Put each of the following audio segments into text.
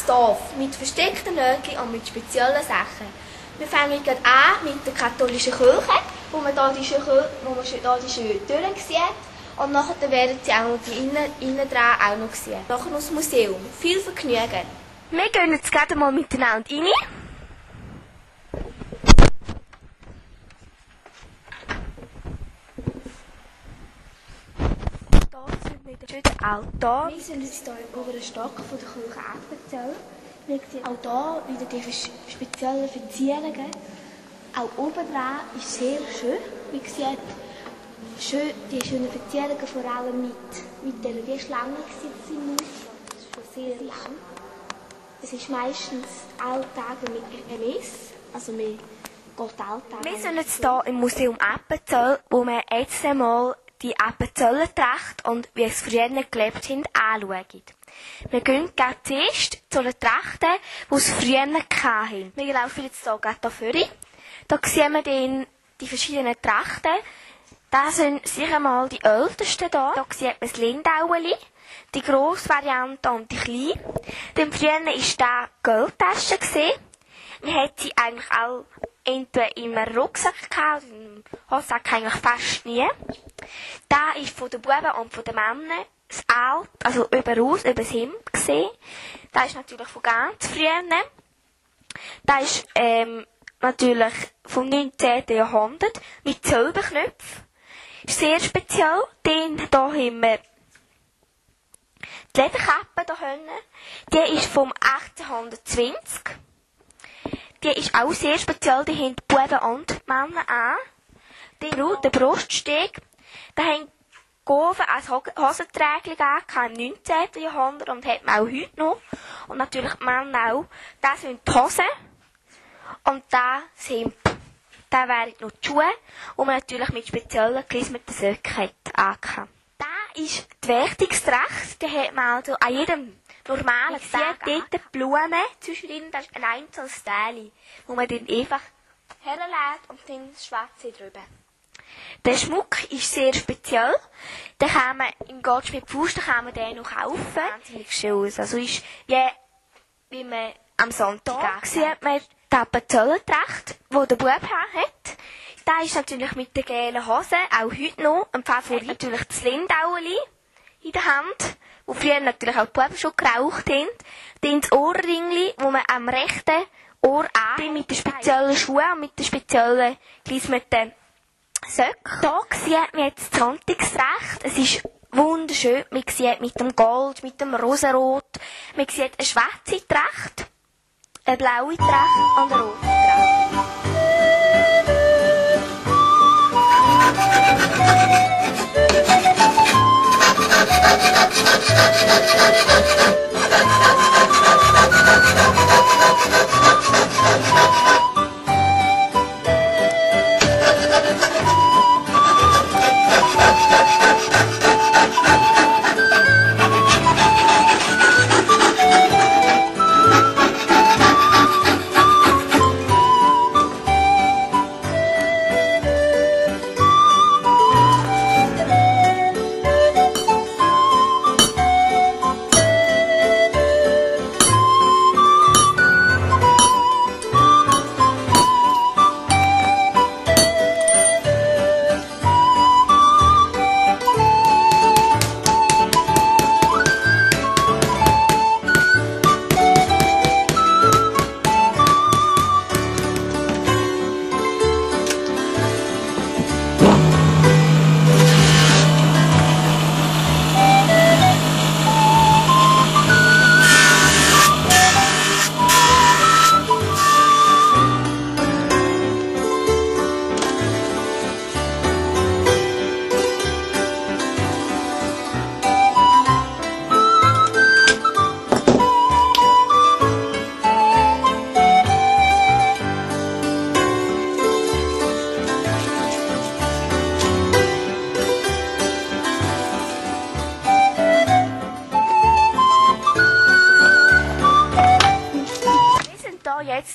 das ganze Dorf mit versteckten Nötchen und mit speziellen Sachen. Wir fangen gerade an mit der katholischen Kirche, die wo man hier die schönen Türen sieht. Und nachher werden Sie auch noch die innen, innen dran auch noch sehen. Nachher noch das Museum. Viel Vergnügen. Wir gehen jetzt gerade mal miteinander rein. Sind Altar. Wir sind jetzt hier im oberen Stock von der Kirche Appenzell. Wir sehen auch hier wieder die vers- speziellen Verzierungen. Auch oben dran ist sehr schön. Man sieht schön, die schönen Verzierungen vor allem mit, mit der wie Schlange sieht sie aus. Das ist schon sehr lang. Es ist meistens alle Tage mit MS, also man geht alle Wir sind jetzt hier im Museum Appenzell, wo wir jetzt einmal die Appenzeller Tracht und wie es früher gelebt haben, anschauen. Wir gehen zuerst zu den Trachten, die es früher hatten. Wir laufen jetzt hier gerade hier vorne. Da sehen wir dann die verschiedenen Trachten. Das sind sicher mal die ältesten hier. Da sieht man das Lindaueli, die grosse Variante und die kleine. Dann früher war da Geldtasche. Man hat sie eigentlich auch entweder im Rucksack gehabt, im Hosensack eigentlich fast nie. Da ist von den Buben und von den Männern das Alt, also überaus, über das Hemd gesehen. Da ist natürlich von ganz früher. Da ist ähm, natürlich vom 19. Jahrhundert mit Silberknöpfen. Ist sehr speziell. Den hier haben wir die Lederkappe hinten. Die ist vom 1820. Die ist auch sehr speziell. Die haben die Buben und die Männer an. Die Bru der Bruststeg. Da haben Goven als Ho- Hosenträgling an, im 19. Jahrhundert und hat man auch heute noch. Und natürlich die Männer auch. Das sind die Hosen. Und da sind, da wären noch die Schuhe, die man natürlich mit speziellen gelismeten Söcken hat angehabt. Da ist die Wertungstracht, die hat man also an jedem normalen Tag dort die Blumen zwischendrin, das ist ein einzelnes Teil, wo man dann einfach herlädt und dann das Schwarze drüber. Der Schmuck ist sehr speziell. Den kann man im Goldschmied Pfust, den kann man den noch kaufen. Wahnsinnig schön aus. Also ist wie, wie man am Sonntag sieht man die Appenzellentracht, die der Bub hat. Da ist natürlich mit den gelben Hosen, auch heute noch, ein Favorit. Natürlich das Lindaueli in der Hand, wo früher natürlich auch die Buben schon geraucht haben. Dann das Ohrringli, wo man am rechten Ohr an mit den speziellen Schuhen und mit den speziellen gelismeten Söcken. Hier sieht man jetzt das Sonntagsrecht. Es ist wunderschön. Man sieht mit dem Gold, mit dem Rosenrot. Man sieht eine schwarze Tracht, eine blaue Tracht und eine rote Tracht.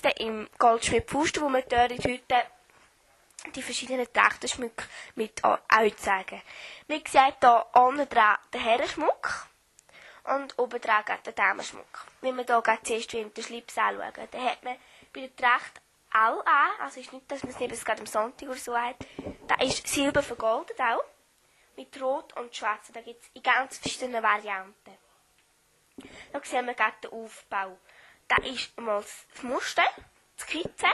Jetzt im Goldschmied Pfuster, wo wir dort heute die verschiedenen Trachtenschmücke mit euch zeigen. Wir sehen hier unten dran den Herrenschmuck und oben dran der Damenschmuck. Wenn wir hier zuerst den Schlips anschauen, dann hat man bei der Tracht all an, also ist nicht, dass man es nicht gerade am Sonntag oder so hat, da ist Silber vergoldet auch, mit Rot und Schwarz, da gibt es in ganz verschiedenen Varianten. Da sehen wir gerade den Aufbau. Da ist einmal das Muster, die Skizze,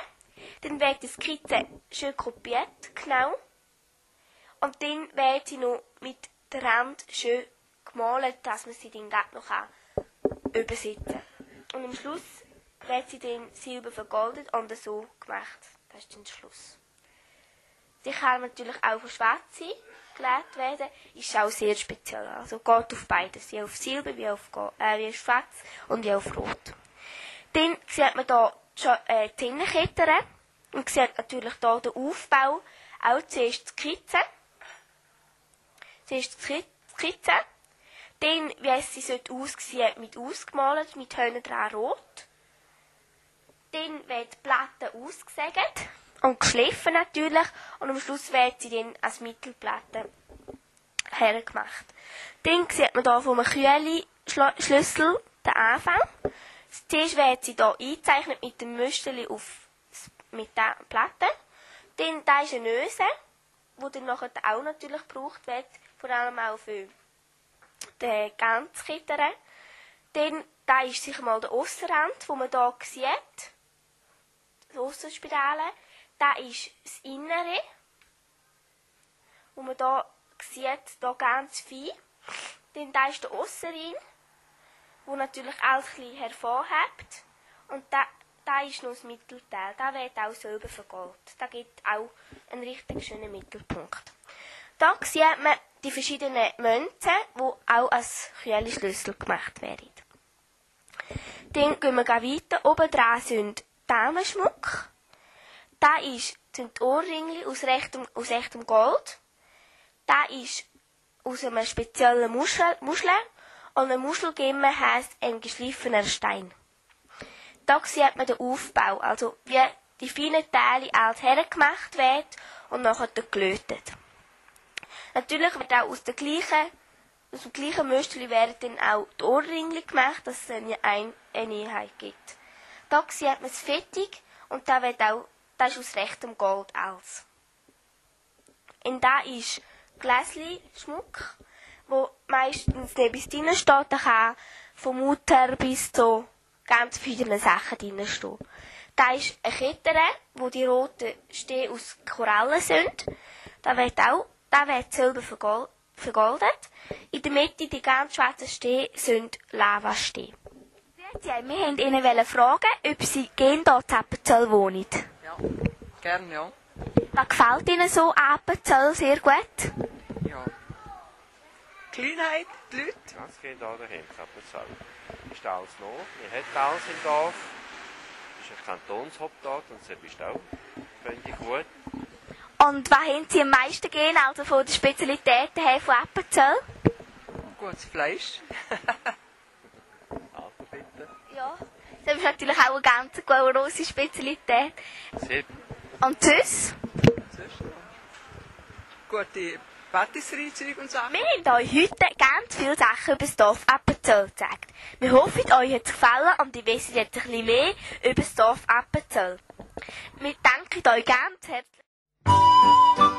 dann wird die Skizze schön kopiert, genau, und dann wird sie noch mit der Hand schön gemalt, dass man sie dann gerade noch übersetzen kann. Und am Schluss wird sie dann silber vergoldet und so gemacht. Das ist dann der Schluss. Sie kann natürlich auch von Schwarze gelegt werden, ist auch sehr speziell. Also geht auf beides, wie auf Silber, wie auf, äh, wie auf Schwarz und wie auf Rot. Dann sieht man hier äh, die Zinnenketten und sieht natürlich hier den Aufbau, auch zuerst die Skizze. Zuerst die Skizze, dann wie es sie aussehen mit ausgemalt, mit Höhen dran rot. Dann wird die Platte ausgesägt und geschliffen natürlich und am Schluss wird sie dann als Mittelplatte hergemacht. Dann sieht man hier vom Kühle-Schlüssel den Anfang. Zuerst wird sie hier eingezeichnet mit dem Müsterli auf mit der Platte. Dann da ist eine Nöse, die dann auch natürlich gebraucht wird, vor allem auch für die Ganzkittere. Dann da ist sicher mal der Aussenrand, wo man hier sieht. Die Aussenspirale. Da ist das Innere, wo man hier sieht, hier ganz fein. Dann da ist der Aussenring, wo natürlich alles ein hervorhebt. Und da, da ist noch das Mittelteil. Da wird auch selber vergoldet. Da gibt auch einen richtig schönen Mittelpunkt. Da sieht man die verschiedenen Münzen, die auch als Kühlschlüssel gemacht werden. Dann gehen wir weiter. Oben dran sind Damenschmuck. Da sind Ohrringe aus echtem, aus echtem Gold. Da ist aus einem speziellen Muschel, Muschel. Und ein Muschelgimmer heisst ein geschliffener Stein. Da sieht man den Aufbau, also wie die feinen Teile alt hergemacht werden und nachher gelötet. Natürlich wird auch aus, der gleichen, aus dem gleichen Müsterli werden dann auch die Ohrringe gemacht, dass es eine, eine Einheit gibt. Da sieht man es fettig und da wird auch, das ist aus rechtem Gold alles. Und da ist Gläsli-Schmuck, wo meistens nebens drin steht, da kann von Mutter bis zu ganz verschiedenen Sachen drin stehen. Da ist eine Kette, wo die roten Stehen aus Korallen sind. Da wird auch da wird Silber vergoldet. In der Mitte die ganz schwarzen Stehen sind Lavastehen. Ja, wir wollten Ihnen fragen, ob Sie gehen dort in Appenzell wohnen. Ja, gerne, ja. Was gefällt Ihnen so Appenzell sehr gut? Kleinheit, die Leute. Das geht hier dahin, Appenzell. Ist alles noch. Wir haben alles im Dorf. Es ist ein Kantonshauptort und das ist auch, finde ich, gut. Und was haben Sie am meisten gehen, also von den Spezialitäten her von Appenzell? Gutes Fleisch. Also bitte. Ja, das ist natürlich auch eine ganz grosse Spezialität. Sehr. Und noch Gute Patisserie-Zeug und Sachen. Wir haben euch heute ganz viele Sachen über das Dorf Appenzell gezeigt. Wir hoffen, euch hat es gefallen und ihr wisst jetzt ein bisschen mehr über das Dorf Appenzell. Wir danken euch ganz herzlich.